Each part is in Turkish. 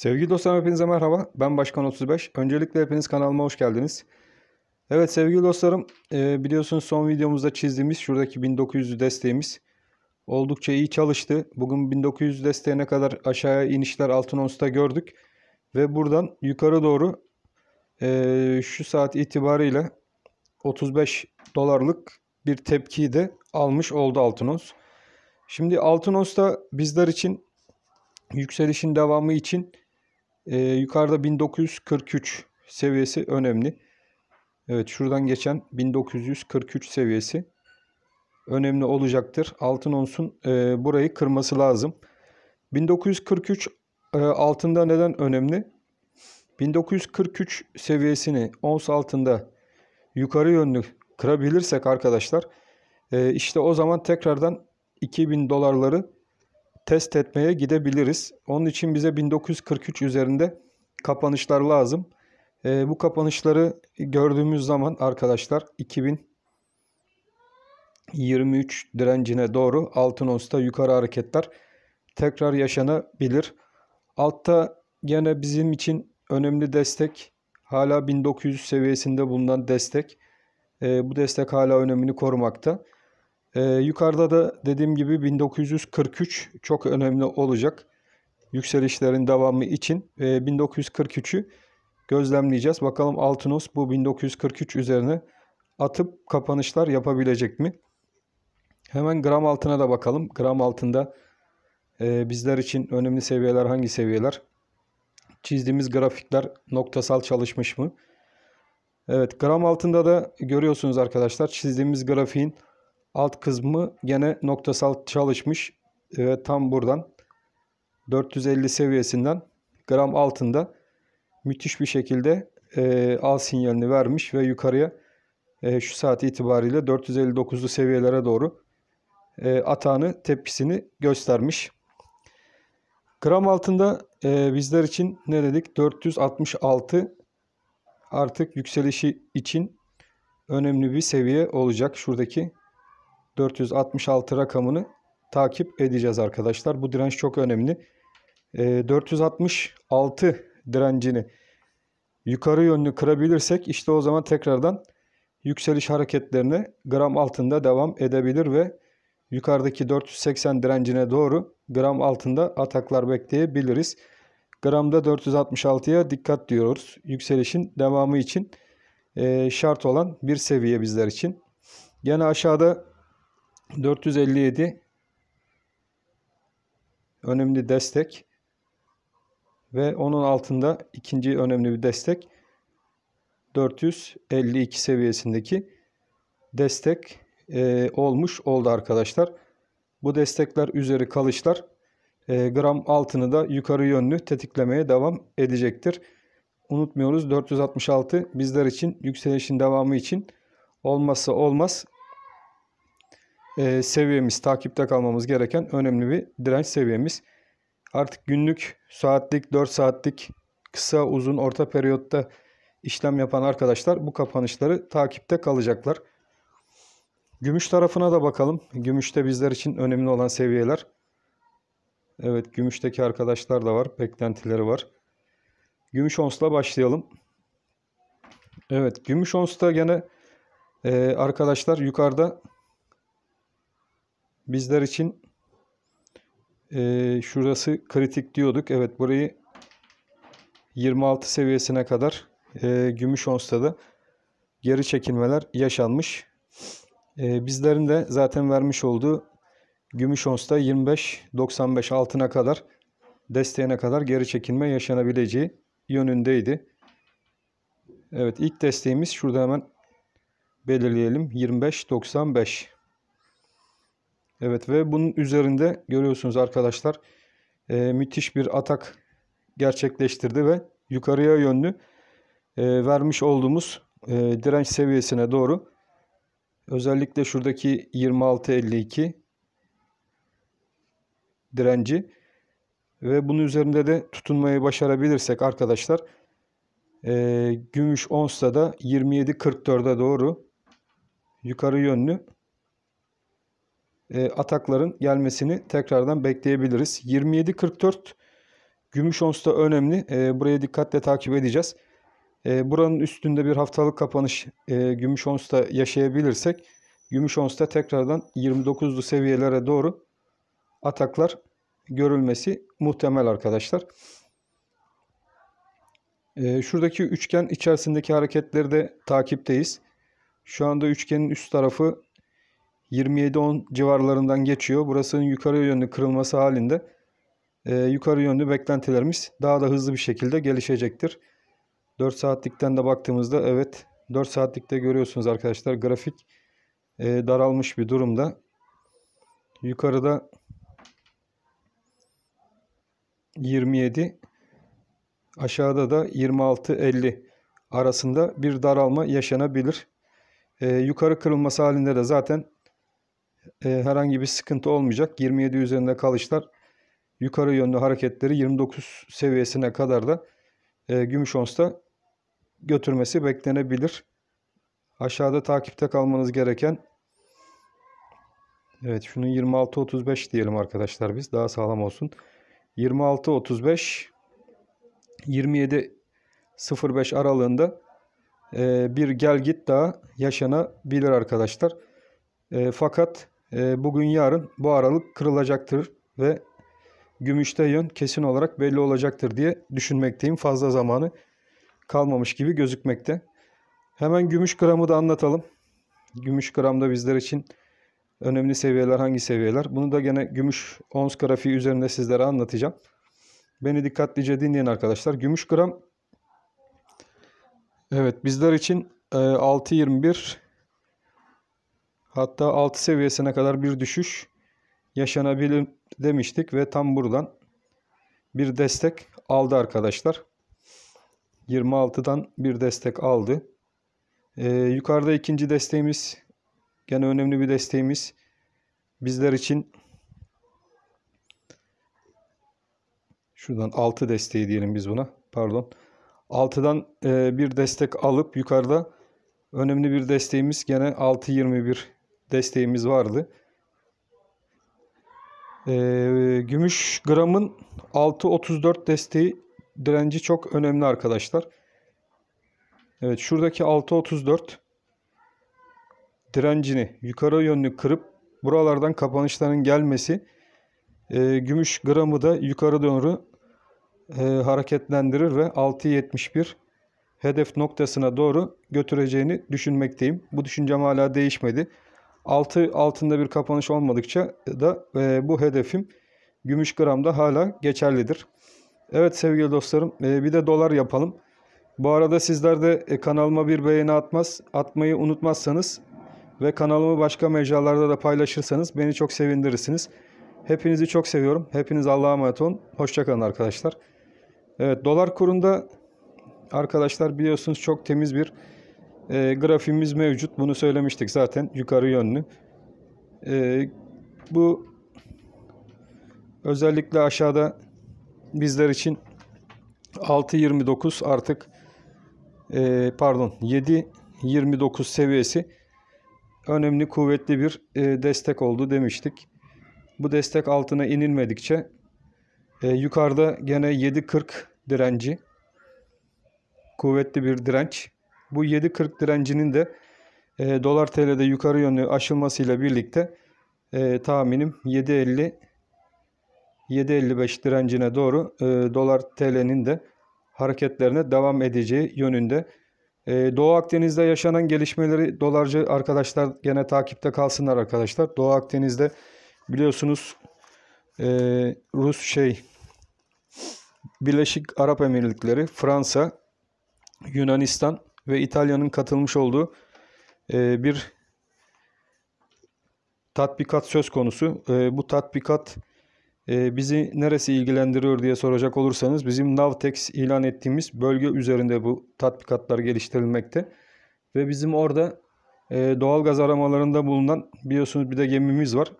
Sevgili dostlarım hepinize merhaba. Ben Başkan 35. Öncelikle hepiniz kanalıma hoş geldiniz. Evet sevgili dostlarım e, biliyorsunuz son videomuzda çizdiğimiz şuradaki 1900 desteğimiz oldukça iyi çalıştı. Bugün 1900 desteğine kadar aşağıya inişler altın onsta gördük. Ve buradan yukarı doğru e, şu saat itibariyle 35 dolarlık bir tepkiyi de almış oldu altın ons. Şimdi altın onsta bizler için yükselişin devamı için e, yukarıda 1943 seviyesi önemli. Evet şuradan geçen 1943 seviyesi önemli olacaktır. Altın onsun e, burayı kırması lazım. 1943 e, altında neden önemli? 1943 seviyesini ons altında yukarı yönlü kırabilirsek arkadaşlar e, işte o zaman tekrardan 2000 dolarları test etmeye gidebiliriz. Onun için bize 1943 üzerinde kapanışlar lazım. E, bu kapanışları gördüğümüz zaman arkadaşlar 2023 direncine doğru altın onsta yukarı hareketler tekrar yaşanabilir. Altta gene bizim için önemli destek hala 1900 seviyesinde bulunan destek. E, bu destek hala önemini korumakta. Ee, yukarıda da dediğim gibi 1943 çok önemli olacak. Yükselişlerin devamı için e, 1943'ü gözlemleyeceğiz. Bakalım Altınos bu 1943 üzerine atıp kapanışlar yapabilecek mi? Hemen gram altına da bakalım. Gram altında e, bizler için önemli seviyeler hangi seviyeler? Çizdiğimiz grafikler noktasal çalışmış mı? Evet gram altında da görüyorsunuz arkadaşlar çizdiğimiz grafiğin Alt kısmı gene noktasal çalışmış ve tam buradan 450 seviyesinden gram altında müthiş bir şekilde e, al sinyalini vermiş ve yukarıya e, şu saat itibariyle 459'lu seviyelere doğru e, atağını tepkisini göstermiş. Gram altında e, bizler için ne dedik? 466 artık yükselişi için önemli bir seviye olacak. Şuradaki 466 rakamını takip edeceğiz arkadaşlar. Bu direnç çok önemli. E, ee, 466 direncini yukarı yönlü kırabilirsek işte o zaman tekrardan yükseliş hareketlerine gram altında devam edebilir ve yukarıdaki 480 direncine doğru gram altında ataklar bekleyebiliriz. Gramda 466'ya dikkat diyoruz. Yükselişin devamı için e, şart olan bir seviye bizler için. Yine aşağıda 457 önemli destek ve onun altında ikinci önemli bir destek 452 seviyesindeki destek e, olmuş oldu arkadaşlar. Bu destekler üzeri kalışlar e, gram altını da yukarı yönlü tetiklemeye devam edecektir. Unutmuyoruz 466 bizler için yükselişin devamı için olmazsa olmaz e, seviyemiz, takipte kalmamız gereken önemli bir direnç seviyemiz. Artık günlük, saatlik, 4 saatlik, kısa, uzun, orta periyotta işlem yapan arkadaşlar bu kapanışları takipte kalacaklar. Gümüş tarafına da bakalım. Gümüşte bizler için önemli olan seviyeler. Evet, gümüşteki arkadaşlar da var. Beklentileri var. Gümüş onsla başlayalım. Evet, gümüş onsta gene e, arkadaşlar yukarıda bizler için e, şurası kritik diyorduk. Evet burayı 26 seviyesine kadar e, gümüş onstada geri çekilmeler yaşanmış. E, bizlerin de zaten vermiş olduğu gümüş onsta 25-95 altına kadar desteğine kadar geri çekilme yaşanabileceği yönündeydi. Evet ilk desteğimiz şurada hemen belirleyelim. 25-95. Evet ve bunun üzerinde görüyorsunuz arkadaşlar e, müthiş bir atak gerçekleştirdi ve yukarıya yönlü e, vermiş olduğumuz e, direnç seviyesine doğru özellikle şuradaki 26.52 direnci ve bunun üzerinde de tutunmayı başarabilirsek arkadaşlar e, gümüş onsta da 27.44'e doğru yukarı yönlü atakların gelmesini tekrardan bekleyebiliriz. 27.44 Gümüş ons da önemli. E, buraya dikkatle takip edeceğiz. E, buranın üstünde bir haftalık kapanış e, gümüş onsta yaşayabilirsek gümüş onsta tekrardan 29'lu seviyelere doğru ataklar görülmesi muhtemel arkadaşlar. E, şuradaki üçgen içerisindeki hareketleri de takipteyiz. Şu anda üçgenin üst tarafı 27-10 civarlarından geçiyor. Burasının yukarı yönlü kırılması halinde e, yukarı yönlü beklentilerimiz daha da hızlı bir şekilde gelişecektir. 4 saatlikten de baktığımızda evet 4 saatlikte görüyorsunuz arkadaşlar grafik e, daralmış bir durumda. Yukarıda 27 aşağıda da 26-50 arasında bir daralma yaşanabilir. E, yukarı kırılması halinde de zaten e, herhangi bir sıkıntı olmayacak. 27 üzerinde kalışlar yukarı yönlü hareketleri 29 seviyesine kadar da e, gümüş onsta götürmesi beklenebilir. Aşağıda takipte kalmanız gereken Evet şunu 26-35 diyelim arkadaşlar biz daha sağlam olsun. 26-35 27-05 aralığında e, bir gel git daha yaşanabilir arkadaşlar. E, fakat bugün yarın bu aralık kırılacaktır ve gümüşte yön kesin olarak belli olacaktır diye düşünmekteyim. Fazla zamanı kalmamış gibi gözükmekte. Hemen gümüş gramı da anlatalım. Gümüş gramda bizler için önemli seviyeler hangi seviyeler? Bunu da gene gümüş ons grafiği üzerinde sizlere anlatacağım. Beni dikkatlice dinleyin arkadaşlar. Gümüş gram evet bizler için 6.21 e, hatta 6 seviyesine kadar bir düşüş yaşanabilir demiştik ve tam buradan bir destek aldı arkadaşlar. 26'dan bir destek aldı. Ee, yukarıda ikinci desteğimiz gene önemli bir desteğimiz bizler için şuradan 6 desteği diyelim biz buna pardon 6'dan e, bir destek alıp yukarıda önemli bir desteğimiz gene 6.21 desteğimiz vardı. E, gümüş gramın 6.34 desteği direnci çok önemli arkadaşlar. Evet şuradaki 6.34 direncini yukarı yönlü kırıp buralardan kapanışların gelmesi e, gümüş gramı da yukarı doğru e, hareketlendirir ve 6.71 hedef noktasına doğru götüreceğini düşünmekteyim. Bu düşüncem hala değişmedi. 6 altında bir kapanış olmadıkça da e, bu hedefim gümüş gramda hala geçerlidir. Evet sevgili dostlarım e, bir de dolar yapalım. Bu arada sizler de e, kanalıma bir beğeni atmaz, atmayı unutmazsanız ve kanalımı başka mecralarda da paylaşırsanız beni çok sevindirirsiniz. Hepinizi çok seviyorum. Hepiniz Allah'a emanet olun. Hoşçakalın arkadaşlar. Evet dolar kurunda arkadaşlar biliyorsunuz çok temiz bir e, grafiğimiz mevcut. Bunu söylemiştik zaten yukarı yönlü. E, bu özellikle aşağıda bizler için 6.29 artık e, pardon 7.29 seviyesi önemli kuvvetli bir e, destek oldu demiştik. Bu destek altına inilmedikçe e, yukarıda gene 7.40 direnci kuvvetli bir direnç. Bu 7.40 direncinin de e, dolar TL'de yukarı yönlü aşılmasıyla birlikte e, tahminim 7.50 7.55 direncine doğru e, dolar TL'nin de hareketlerine devam edeceği yönünde. E, Doğu Akdeniz'de yaşanan gelişmeleri dolarcı arkadaşlar gene takipte kalsınlar arkadaşlar. Doğu Akdeniz'de biliyorsunuz e, Rus şey Birleşik Arap Emirlikleri, Fransa, Yunanistan ve İtalya'nın katılmış olduğu e, bir tatbikat söz konusu. E, bu tatbikat e, bizi neresi ilgilendiriyor diye soracak olursanız bizim Navtex ilan ettiğimiz bölge üzerinde bu tatbikatlar geliştirilmekte. Ve bizim orada e, doğal gaz aramalarında bulunan biliyorsunuz bir de gemimiz var.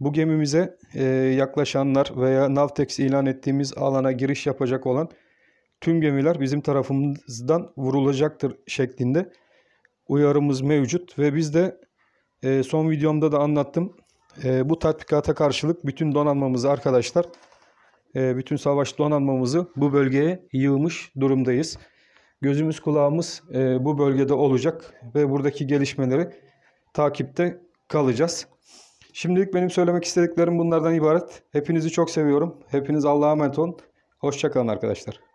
Bu gemimize e, yaklaşanlar veya Navtex ilan ettiğimiz alana giriş yapacak olan tüm gemiler bizim tarafımızdan vurulacaktır şeklinde uyarımız mevcut ve biz de e, son videomda da anlattım. E, bu tatbikata karşılık bütün donanmamızı arkadaşlar e, bütün savaş donanmamızı bu bölgeye yığmış durumdayız. Gözümüz kulağımız e, bu bölgede olacak ve buradaki gelişmeleri takipte kalacağız. Şimdilik benim söylemek istediklerim bunlardan ibaret. Hepinizi çok seviyorum. Hepiniz Allah'a emanet olun. Hoşçakalın arkadaşlar.